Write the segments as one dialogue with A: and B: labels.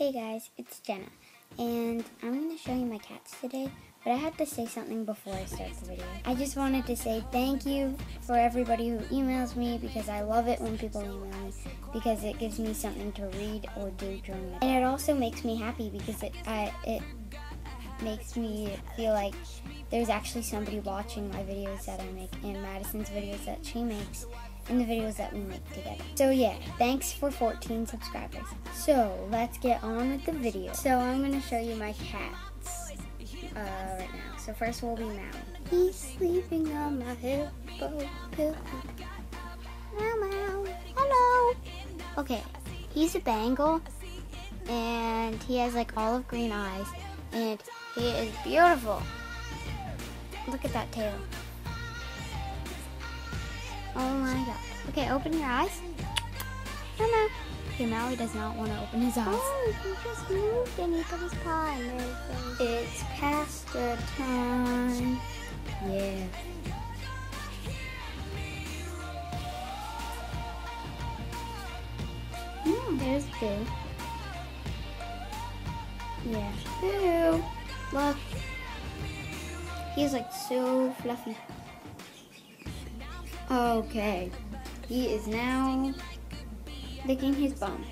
A: Hey guys, it's Jenna, and I'm going to show you my cats today, but I have to say something before I start the video. I just wanted to say thank you for everybody who emails me because I love it when people email me because it gives me something to read or do during the day. And it also makes me happy because it, I, it makes me feel like there's actually somebody watching my videos that I make and Madison's videos that she makes and the videos that we make together. So yeah, thanks for 14 subscribers. So let's get on with the video. So I'm gonna show you my cats uh, right now. So first we'll be Maui. He's sleeping on my hippo pillow. Meow. Hello. Okay, he's a Bengal and he has like olive green eyes and he is beautiful. Look at that tail. Oh my god. Okay, open your eyes. No, no. Okay, Maui does not want to open his eyes. Oh, he just moved and he put his paw in there. It's pasta time. Yeah. Hmm, there's Boo. Yeah. Boo! Look. He's like so fluffy. Okay. He is now licking his bum.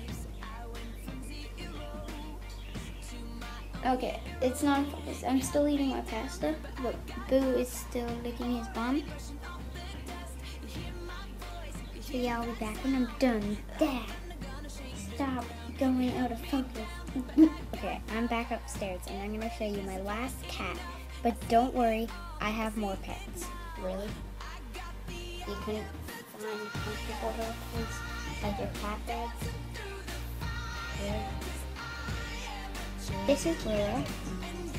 A: Okay, it's not focused. I'm still eating my pasta, but Boo is still licking his bum. So yeah, I'll be back when I'm done. Dad, stop going out of focus. okay, I'm back upstairs and I'm gonna show you my last cat. But don't worry, I have more pets. Really? You couldn't find comfortable things like your cat beds? This is Lila,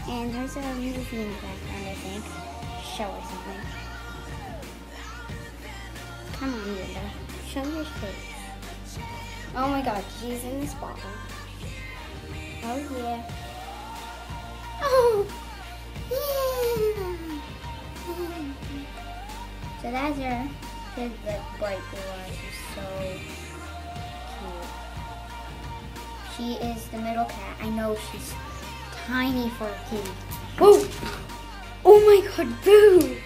A: and there's a movie in the background, I think. Show or something. Come on, Linda. Show me your face. Oh my god, she's in this bottle. Oh yeah. Oh! Yeah! So that's her. She's the bright blue eyes. She's so cute. She is the middle cat. I know she's tiny for a kitty. Whoa! Oh my god, Boo!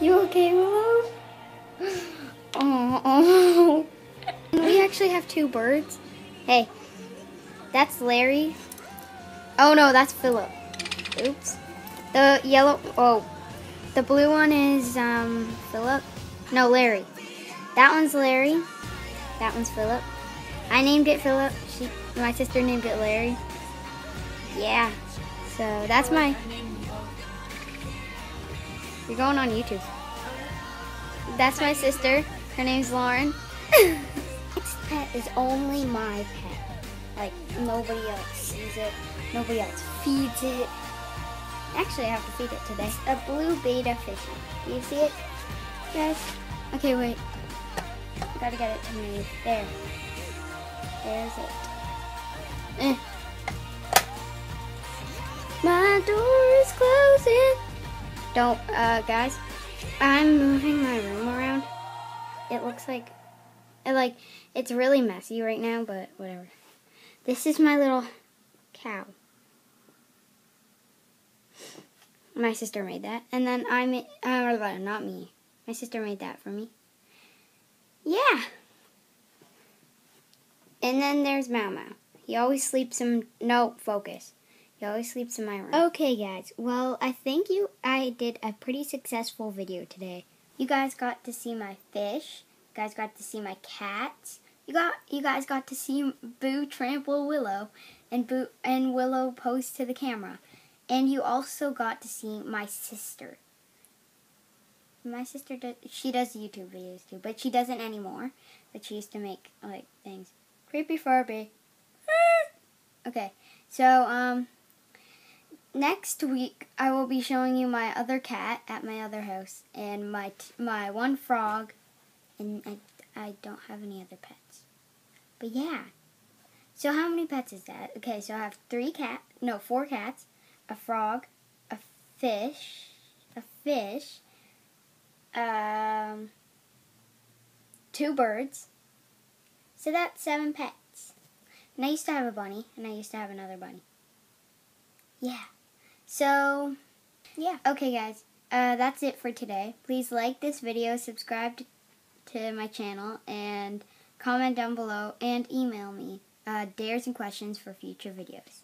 A: You okay, Willow? Oh. We actually have two birds. Hey, that's Larry. Oh no, that's Philip. Oops. The yellow, oh, the blue one is um, Philip. No, Larry. That one's Larry. That one's Philip. I named it Philip. She, my sister named it Larry. Yeah. So that's my. You're going on YouTube. That's my sister. Her name's Lauren. Next pet is only my pet. Like nobody else sees it. Nobody else feeds it. Actually, I have to feed it today. A blue betta fishy. Do you see it, guys? Okay, wait. Gotta get it to me. There. There's it. Eh. My door is closing. Don't, uh, guys. I'm moving my room around. It looks like, it like, it's really messy right now, but whatever. This is my little cow. My sister made that. And then I made, uh, not me. My sister made that for me. Yeah. And then there's Mau Mau. He always sleeps in, no, focus. He always sleeps in my room. Okay, guys. Well, I think you, I did a pretty successful video today. You guys got to see my fish. You guys got to see my cats. You got, you guys got to see Boo trample Willow, and Boo and Willow pose to the camera. And you also got to see my sister. My sister does she does YouTube videos too, but she doesn't anymore. But she used to make like things. Creepy Furby. okay. So um next week I will be showing you my other cat at my other house and my my one frog and I I don't have any other pets. But yeah. So how many pets is that? Okay, so I have 3 cat, no, 4 cats a frog, a fish, a fish, um, two birds. So that's seven pets. And I used to have a bunny, and I used to have another bunny. Yeah. So, yeah. Okay, guys. Uh, that's it for today. Please like this video, subscribe to, my channel, and comment down below, and email me uh, dares and questions for future videos.